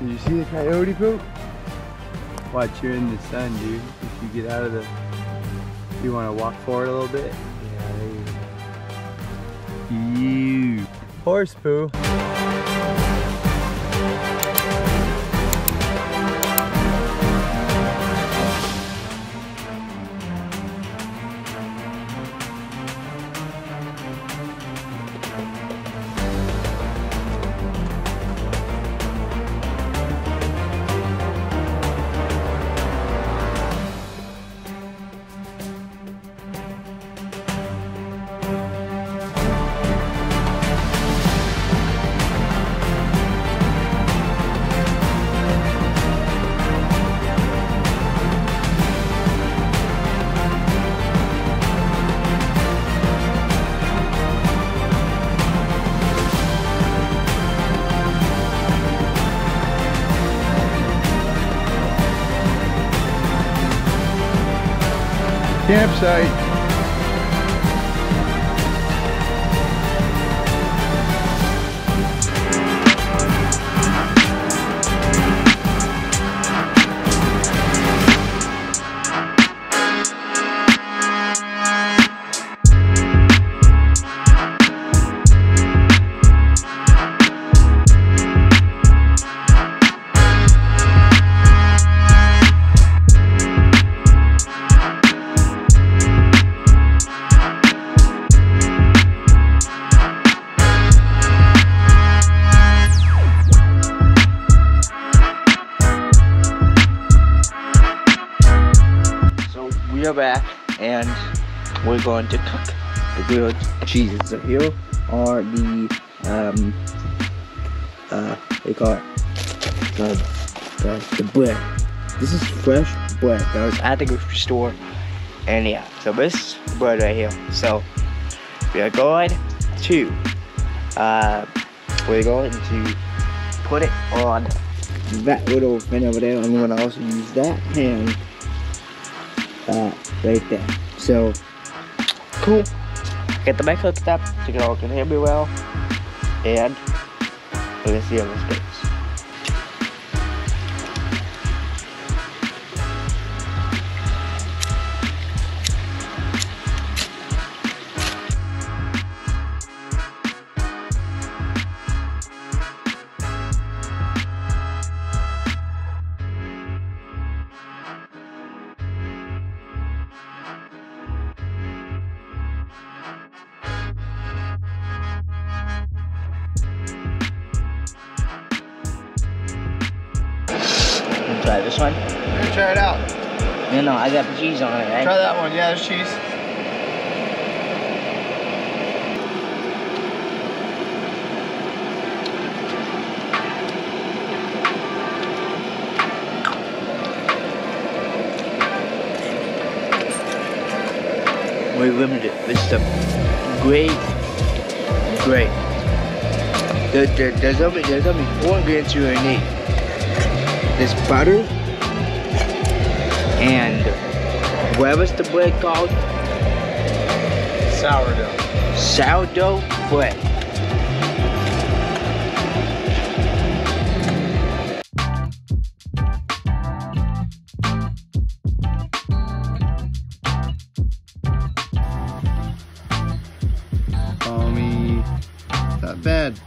Did you see the coyote poop? Watch, you're in the sun, dude. If you get out of the... You want to walk forward a little bit? Yeah, there you go. Ew. Horse poo. Campsite. Are back and we're going to cook the grilled cheeses. So here are the um uh they call the, the, the bread. This is fresh bread that was at the grocery store. And yeah, so this bread right here. So we are going to uh we're going to put it on that little thing over there we're gonna also use that hand uh, right there. So, cool. Get the back hooked up so y'all can hear me well. And let's see how this goes. Wanna Try this one. Me try it out. No, no, I got cheese on it, right? Try that one. Yeah, there's cheese. We're limited. This is a great, great. There, there, there's only there's only four ingredients you're gonna need. There's butter and what was the bread called? Sourdough. Sourdough bread. Call me. Not bad.